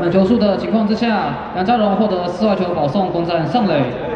满球数的情况之下，梁家荣获得四号球保送，攻占上垒。